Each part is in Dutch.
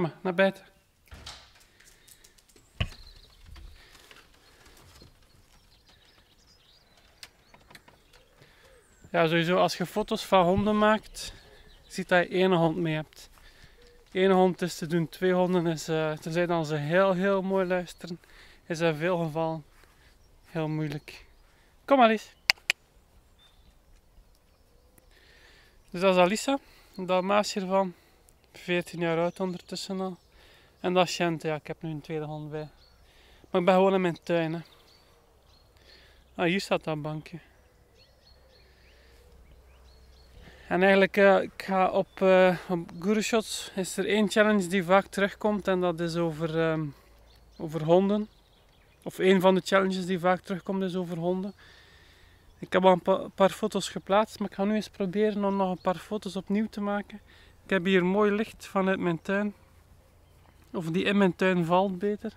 Naar buiten. Ja, sowieso als je foto's van honden maakt, ziet dat je één hond mee hebt. Eén hond is te doen, twee honden is, uh, tenzij dan ze heel heel mooi luisteren, is in veel gevallen heel moeilijk. Kom eens. Dus dat is Alissa, maasje ervan. 14 jaar oud ondertussen al. En dat is Shente, ja, ik heb nu een tweede hond bij. Maar ik ben gewoon in mijn tuin. Hè. Ah, hier staat dat bankje. En eigenlijk, uh, ik ga op, uh, op Shots is er één challenge die vaak terugkomt en dat is over, um, over honden. Of één van de challenges die vaak terugkomt is over honden. Ik heb al een pa paar foto's geplaatst, maar ik ga nu eens proberen om nog een paar foto's opnieuw te maken. Ik heb hier mooi licht vanuit mijn tuin. Of die in mijn tuin valt beter.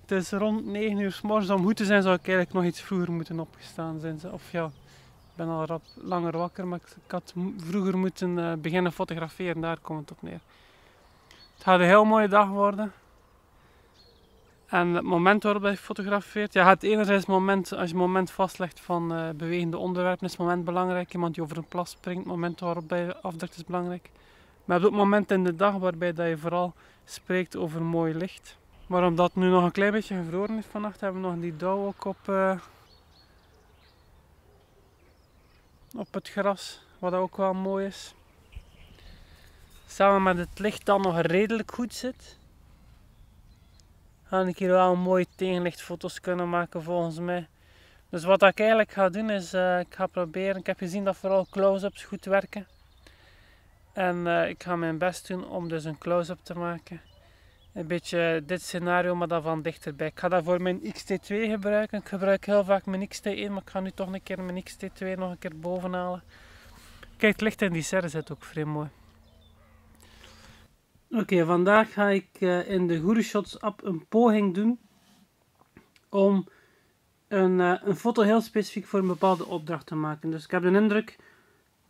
Het is rond 9 uur s morgens. Om goed te zijn zou ik eigenlijk nog iets vroeger moeten opgestaan zijn. Of ja, ik ben al rap, langer wakker, maar ik, had vroeger moeten uh, beginnen fotograferen. Daar komt het op neer. Het gaat een heel mooie dag worden. En het moment waarop je fotografeert, ja, het enerzijds moment, als je het moment vastlegt van uh, bewegende onderwerpen, is het moment belangrijk. Iemand die over een plas springt, het moment waarop je afdrukt is belangrijk. Maar op het moment in de dag waarbij dat je vooral spreekt over mooi licht. Maar omdat het nu nog een klein beetje gevroren is vannacht, hebben we nog die dauw ook op, uh, op het gras, wat ook wel mooi is. Samen met het licht dat nog redelijk goed zit ga ik hier wel mooie tegenlichtfoto's kunnen maken volgens mij. Dus wat ik eigenlijk ga doen is, uh, ik ga proberen, ik heb gezien dat vooral close-ups goed werken. En uh, ik ga mijn best doen om dus een close-up te maken. Een beetje dit scenario, maar dan van dichterbij. Ik ga daarvoor mijn XT2 gebruiken. Ik gebruik heel vaak mijn XT1, maar ik ga nu toch een keer mijn XT2 nog een keer bovenhalen. Kijk, het licht in die serre zit ook vrij mooi. Oké, vandaag ga ik uh, in de GuruShots app een poging doen om een, uh, een foto heel specifiek voor een bepaalde opdracht te maken. Dus ik heb de indruk,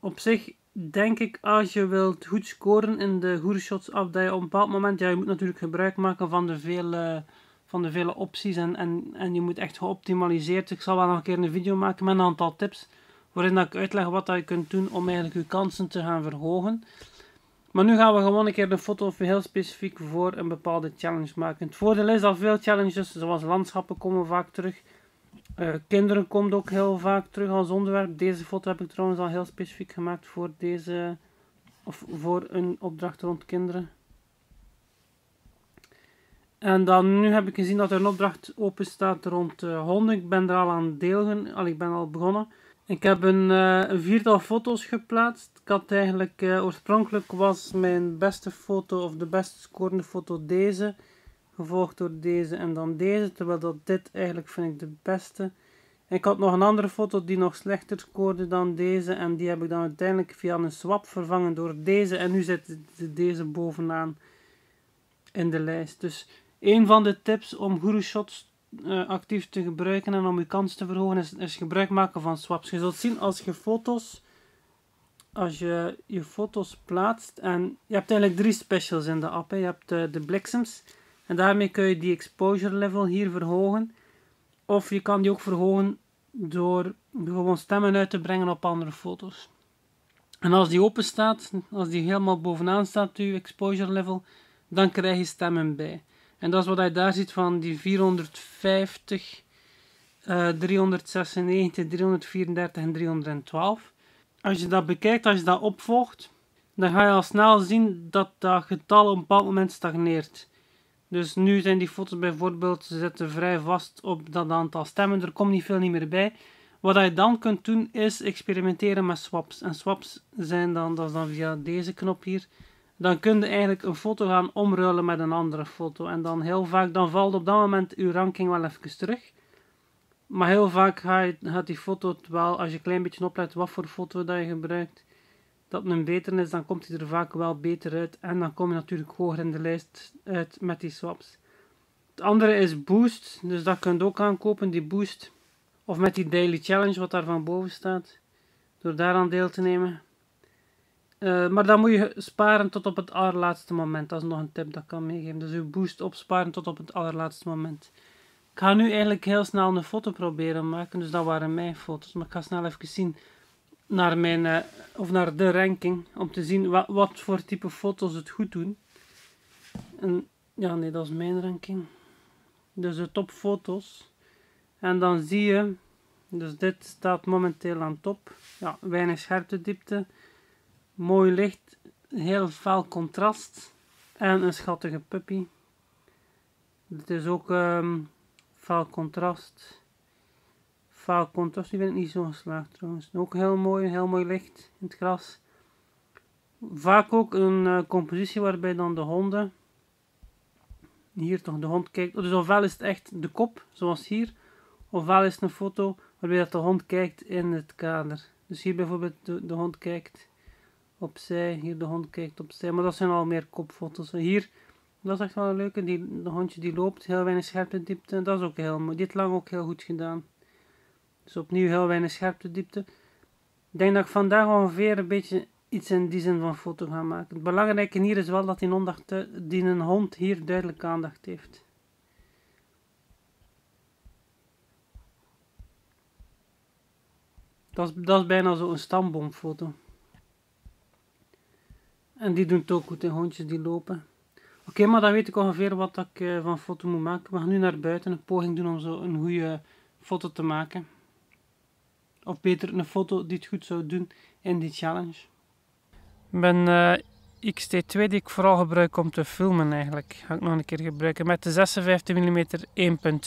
op zich denk ik als je wilt goed scoren in de GuruShots app, dat je op een bepaald moment, ja je moet natuurlijk gebruik maken van de vele, van de vele opties en, en, en je moet echt geoptimaliseerd. Ik zal wel nog een keer een video maken met een aantal tips waarin dat ik uitleg wat dat je kunt doen om eigenlijk je kansen te gaan verhogen. Maar nu gaan we gewoon een keer een foto heel specifiek voor een bepaalde challenge maken. Het voordeel is dat veel challenges, zoals landschappen, komen vaak terug. Uh, kinderen komt ook heel vaak terug als onderwerp. Deze foto heb ik trouwens al heel specifiek gemaakt voor deze, of voor een opdracht rond kinderen. En dan nu heb ik gezien dat er een opdracht open staat rond uh, honden. Ik ben er al aan deel, al ik ben al begonnen. Ik heb een, uh, een, viertal foto's geplaatst. Ik had eigenlijk, oorspronkelijk was mijn beste foto of de beste scorende foto deze. Gevolgd door deze en dan deze. Terwijl dat dit eigenlijk vind ik de beste. ik had nog een andere foto die nog slechter scoorde dan deze. En die heb ik dan uiteindelijk via een swap vervangen door deze. En nu zit deze bovenaan in de lijst. Dus een van de tips om guru shots uh, actief te gebruiken en om je kans te verhogen is, gebruik maken van swaps. Je zult zien als je foto's als je je foto's plaatst en je hebt eigenlijk drie specials in de app. Je hebt de, de bliksems en daarmee kun je die exposure level hier verhogen. Of je kan die ook verhogen door gewoon stemmen uit te brengen op andere foto's. En als die open staat, als die helemaal bovenaan staat, je exposure level, dan krijg je stemmen bij. En dat is wat je daar ziet van die 450, uh, 396, 334 en 312. Als je dat bekijkt, als je dat opvolgt, dan ga je al snel zien dat dat getal op een bepaald moment stagneert. Dus nu zijn die foto's bijvoorbeeld, ze zitten vrij vast op dat aantal stemmen, er komt niet veel niet meer bij. Wat je dan kunt doen is experimenteren met swaps. En swaps zijn dan, dat is dan via deze knop hier, dan kun je eigenlijk een foto gaan omruilen met een andere foto. En dan heel vaak, dan valt op dat moment uw ranking wel even terug. Maar heel vaak gaat die foto wel, als je een klein beetje oplet wat voor foto dat je gebruikt, dat een beter is, dan komt hij er vaak wel beter uit. En dan kom je natuurlijk hoger in de lijst uit met die swaps. Het andere is Boost, dus dat kun je ook aankopen, die Boost. Of met die Daily Challenge, wat daar van boven staat. Door daaraan deel te nemen. Uh, maar dan moet je sparen tot op het allerlaatste moment. Dat is nog een tip dat ik kan meegeven. Dus je boost opsparen tot op het allerlaatste moment. Ik ga nu eigenlijk heel snel een foto proberen maken. Dus dat waren mijn foto's. Maar ik ga snel even zien naar, mijn, uh, of naar de ranking. Om te zien wat, wat voor type foto's het goed doen. En ja, nee, dat is mijn ranking. Dus de topfoto's. En dan zie je, dus dit staat momenteel aan top. Ja, weinig scherpte diepte. Mooi licht, heel fel contrast. En een schattige puppy. Dit is ook um, fel contrast. Fel contrast, die vind ik niet zo geslaagd trouwens. Ook heel mooi, heel mooi licht in het gras. Vaak ook een uh, compositie waarbij dan de honden hier toch de hond kijkt. Dus ofwel is het echt de kop, zoals hier, ofwel is het een foto waarbij dat de hond kijkt in het kader. Dus hier bijvoorbeeld de, de hond kijkt opzij, hier de hond kijkt opzij, maar dat zijn al meer kopfoto's. Hier, dat is echt wel een leuke, die, de hondje die loopt, heel weinig scherpte diepte, dat is ook heel mooi. Dit lang ook heel goed gedaan. Dus opnieuw heel weinig scherpte diepte. Ik denk dat ik vandaag ongeveer een beetje iets in die zin van foto gaan maken. Het belangrijke hier is wel dat die, ondacht, die een hond hier duidelijk aandacht heeft. Dat is, dat is bijna zo'n stamboomfoto. En die doen het ook goed, de hondjes die lopen. Oké, maar dan weet ik ongeveer wat ik uh, van foto moet maken. We gaan nu naar buiten een poging doen om zo een goede foto te maken. Of beter, een foto die het goed zou doen in die challenge. Mijn uh, XT2 die ik vooral gebruik om te filmen eigenlijk, ga ik nog een keer gebruiken. Met de 56 mm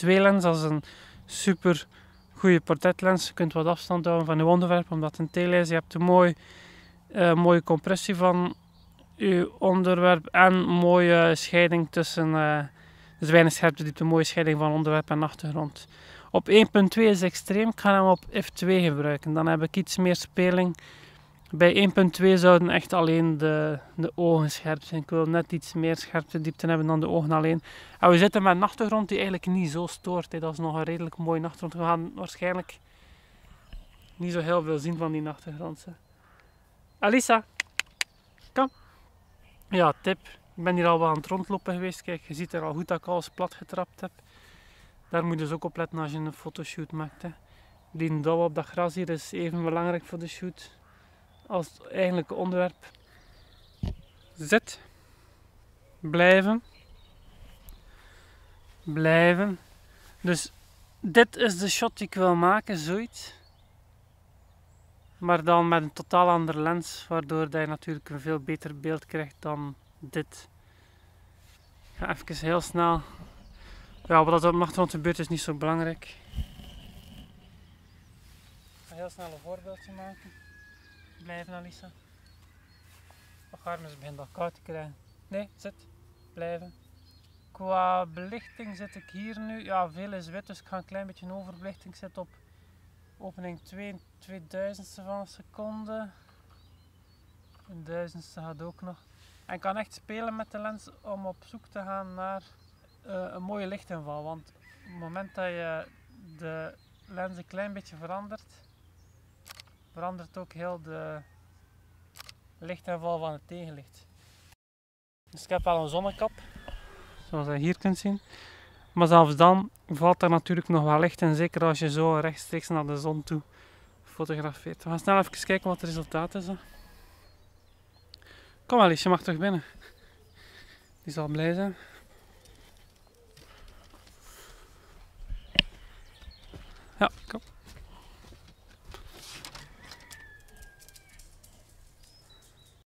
1.2 lens, is een super goede portretlens. Je kunt wat afstand houden van je onderwerp, omdat een is. Je hebt een mooi, uh, mooie compressie van je onderwerp en mooie scheiding tussen, uh, dus weinig scherpte diepte, mooie scheiding van onderwerp en achtergrond. Op 1.2 is extreem, ik ga hem op f2 gebruiken. Dan heb ik iets meer speling bij 1.2 zouden echt alleen de, de ogen scherp zijn. Ik wil net iets meer scherpte diepte hebben dan de ogen alleen. En we zitten met een achtergrond die eigenlijk niet zo stoort. Hè. Dat is nog een redelijk mooie achtergrond. We gaan waarschijnlijk niet zo heel veel zien van die achtergrond. Alisa, kom. Ja, tip. Ik ben hier al wat aan het rondlopen geweest. Kijk, je ziet er al goed dat ik alles plat getrapt heb. Daar moet je dus ook op letten als je een fotoshoot maakt. Hè. Die dauw op dat gras hier is even belangrijk voor de shoot als eigenlijke onderwerp. Zit. Blijven. Blijven. Dus dit is de shot die ik wil maken, zoiets. Maar dan met een totaal andere lens, waardoor je natuurlijk een veel beter beeld krijgt dan dit. Ik ga even heel snel. Ja, wat er op de achtergrond gebeurt is niet zo belangrijk. Ik ga heel snel een voorbeeldje maken blijven, Alisa. Wat arm is begint al koud te krijgen. Nee, zit. Blijven. Qua belichting zit ik hier nu. Ja, veel is wit, dus ik ga een klein beetje overbelichting zetten op opening 2 2000ste van een seconde. Een duizendste gaat ook nog. En ik kan echt spelen met de lens om op zoek te gaan naar een mooie lichtinval. Want op het moment dat je de lens een klein beetje verandert, verandert ook heel de lichtinval van het tegenlicht. Dus ik heb wel een zonnekap, zoals je hier kunt zien. Maar zelfs dan valt er natuurlijk nog wel licht en zeker als je zo rechtstreeks naar de zon toe fotografeert. We gaan snel even kijken wat het resultaat is. Kom Alice, je mag terug binnen. Die zal blij zijn. Ja, kom.